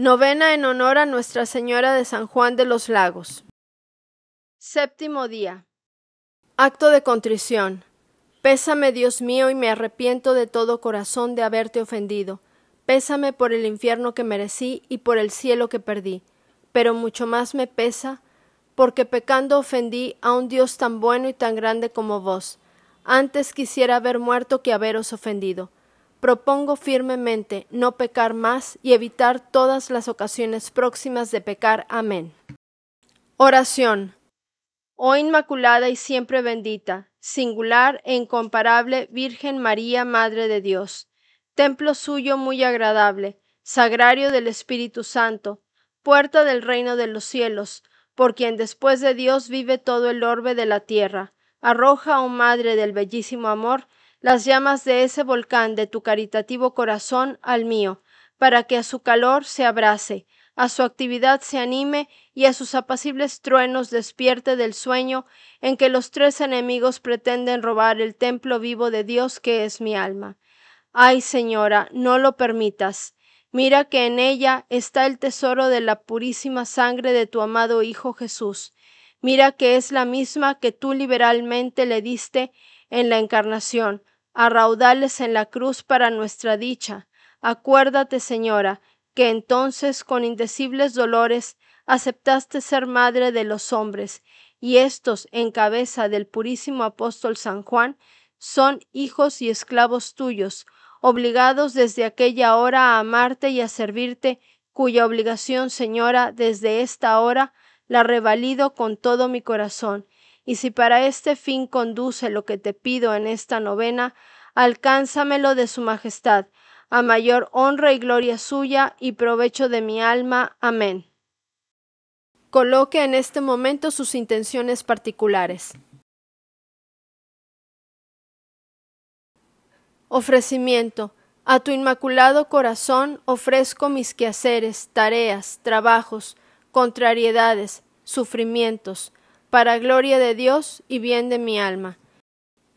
Novena en honor a Nuestra Señora de San Juan de los Lagos. Séptimo día. Acto de contrición. Pésame, Dios mío, y me arrepiento de todo corazón de haberte ofendido. Pésame por el infierno que merecí y por el cielo que perdí. Pero mucho más me pesa porque pecando ofendí a un Dios tan bueno y tan grande como vos. Antes quisiera haber muerto que haberos ofendido. Propongo firmemente no pecar más y evitar todas las ocasiones próximas de pecar. Amén. Oración. Oh Inmaculada y siempre bendita, singular e incomparable Virgen María, Madre de Dios, templo suyo muy agradable, sagrario del Espíritu Santo, puerta del reino de los cielos, por quien después de Dios vive todo el orbe de la tierra, arroja, oh Madre del bellísimo amor, las llamas de ese volcán de tu caritativo corazón al mío, para que a su calor se abrace, a su actividad se anime y a sus apacibles truenos despierte del sueño en que los tres enemigos pretenden robar el templo vivo de Dios que es mi alma. Ay, Señora, no lo permitas. Mira que en ella está el tesoro de la purísima sangre de tu amado Hijo Jesús. Mira que es la misma que tú liberalmente le diste en la encarnación, a raudales en la cruz para nuestra dicha. Acuérdate, Señora, que entonces con indecibles dolores aceptaste ser madre de los hombres, y estos, en cabeza del purísimo apóstol San Juan, son hijos y esclavos tuyos, obligados desde aquella hora a amarte y a servirte, cuya obligación, Señora, desde esta hora la revalido con todo mi corazón, y si para este fin conduce lo que te pido en esta novena, alcánzamelo de su majestad, a mayor honra y gloria suya y provecho de mi alma. Amén. Coloque en este momento sus intenciones particulares. Ofrecimiento. A tu inmaculado corazón ofrezco mis quehaceres, tareas, trabajos, contrariedades, sufrimientos, para gloria de Dios y bien de mi alma.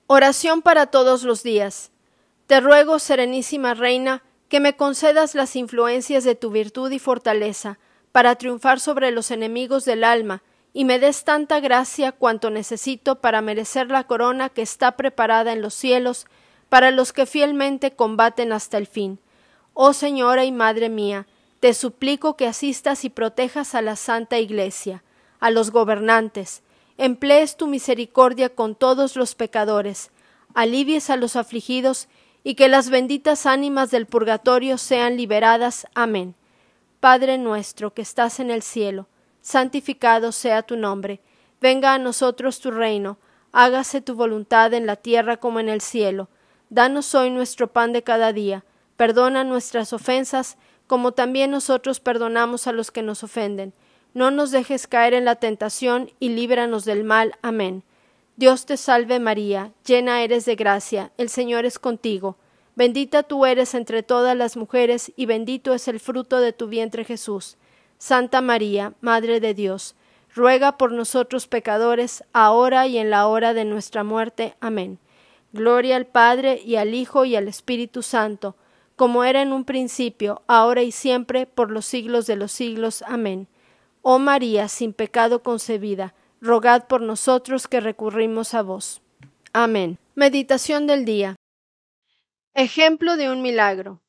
Oración para todos los días. Te ruego, Serenísima Reina, que me concedas las influencias de tu virtud y fortaleza, para triunfar sobre los enemigos del alma, y me des tanta gracia cuanto necesito para merecer la corona que está preparada en los cielos para los que fielmente combaten hasta el fin. Oh Señora y Madre mía, te suplico que asistas y protejas a la Santa Iglesia, a los gobernantes, emplees tu misericordia con todos los pecadores, alivies a los afligidos y que las benditas ánimas del purgatorio sean liberadas. Amén. Padre nuestro que estás en el cielo, santificado sea tu nombre, venga a nosotros tu reino, hágase tu voluntad en la tierra como en el cielo. Danos hoy nuestro pan de cada día, perdona nuestras ofensas, como también nosotros perdonamos a los que nos ofenden. No nos dejes caer en la tentación y líbranos del mal. Amén. Dios te salve María, llena eres de gracia, el Señor es contigo. Bendita tú eres entre todas las mujeres, y bendito es el fruto de tu vientre Jesús. Santa María, Madre de Dios, ruega por nosotros pecadores, ahora y en la hora de nuestra muerte. Amén. Gloria al Padre y al Hijo y al Espíritu Santo, como era en un principio, ahora y siempre, por los siglos de los siglos. Amén. Oh María, sin pecado concebida, rogad por nosotros que recurrimos a vos. Amén. Meditación del día. Ejemplo de un milagro.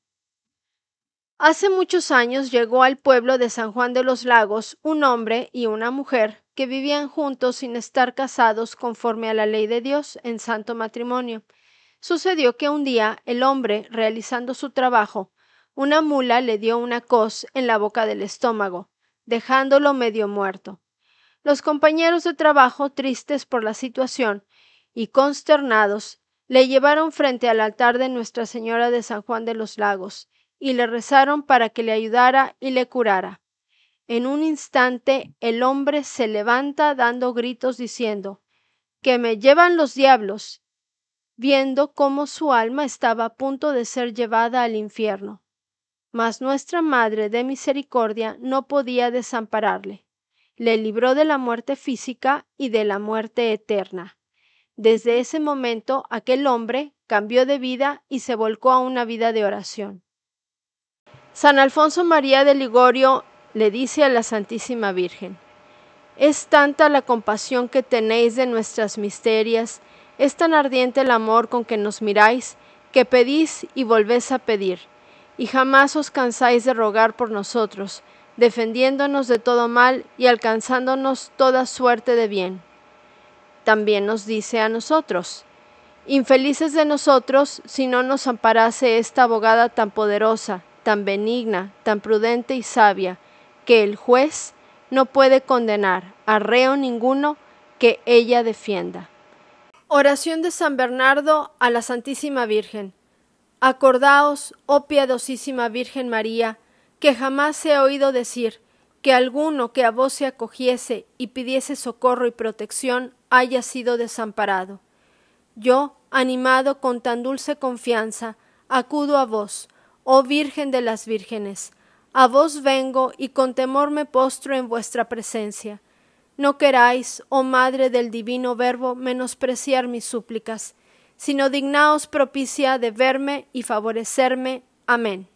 Hace muchos años llegó al pueblo de San Juan de los Lagos un hombre y una mujer que vivían juntos sin estar casados conforme a la ley de Dios en santo matrimonio. Sucedió que un día el hombre, realizando su trabajo, una mula le dio una cos en la boca del estómago, dejándolo medio muerto. Los compañeros de trabajo, tristes por la situación y consternados, le llevaron frente al altar de Nuestra Señora de San Juan de los Lagos y le rezaron para que le ayudara y le curara. En un instante el hombre se levanta dando gritos diciendo que me llevan los diablos, viendo cómo su alma estaba a punto de ser llevada al infierno. Mas nuestra Madre de Misericordia no podía desampararle le libró de la muerte física y de la muerte eterna. Desde ese momento aquel hombre cambió de vida y se volcó a una vida de oración. San Alfonso María de Ligorio le dice a la Santísima Virgen, es tanta la compasión que tenéis de nuestras misterias, es tan ardiente el amor con que nos miráis, que pedís y volvéis a pedir, y jamás os cansáis de rogar por nosotros, defendiéndonos de todo mal y alcanzándonos toda suerte de bien. También nos dice a nosotros, infelices de nosotros si no nos amparase esta abogada tan poderosa, tan benigna, tan prudente y sabia, que el juez no puede condenar a reo ninguno que ella defienda. Oración de San Bernardo a la Santísima Virgen. Acordaos, oh piadosísima Virgen María, que jamás se ha oído decir que alguno que a vos se acogiese y pidiese socorro y protección haya sido desamparado. Yo, animado con tan dulce confianza, acudo a vos, oh Virgen de las Vírgenes, a vos vengo y con temor me postro en vuestra presencia. No queráis, oh Madre del Divino Verbo, menospreciar mis súplicas, sino dignaos propicia de verme y favorecerme. Amén.